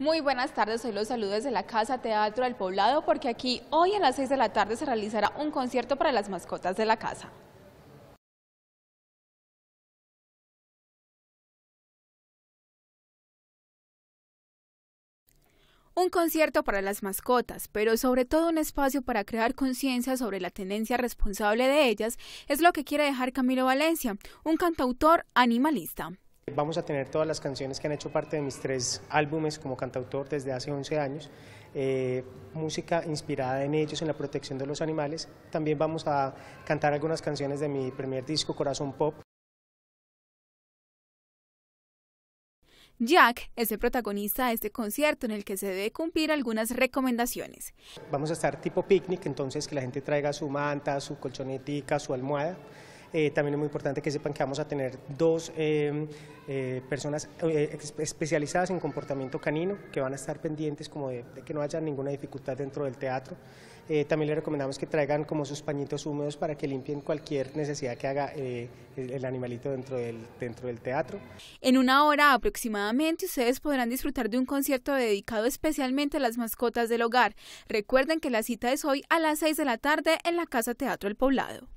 Muy buenas tardes, hoy los saludos desde la Casa Teatro del Poblado porque aquí hoy a las 6 de la tarde se realizará un concierto para las mascotas de la casa. Un concierto para las mascotas, pero sobre todo un espacio para crear conciencia sobre la tendencia responsable de ellas, es lo que quiere dejar Camilo Valencia, un cantautor animalista. Vamos a tener todas las canciones que han hecho parte de mis tres álbumes como cantautor desde hace 11 años, eh, música inspirada en ellos, en la protección de los animales. También vamos a cantar algunas canciones de mi primer disco, Corazón Pop. Jack es el protagonista de este concierto en el que se debe cumplir algunas recomendaciones. Vamos a estar tipo picnic, entonces que la gente traiga su manta, su colchonetica, su almohada. Eh, también es muy importante que sepan que vamos a tener dos eh, eh, personas especializadas en comportamiento canino que van a estar pendientes como de, que no haya ninguna dificultad dentro del teatro. también les recomendamos que traigan como sus pañitos húmedos para que limpien cualquier necesidad que haga el, animalito dentro del, dentro del teatro. En una hora aproximadamente ustedes podrán disfrutar de un concierto dedicado especialmente a las mascotas del hogar. Recuerden que la cita es hoy a las 6 de la tarde en la Casa Teatro El Poblado.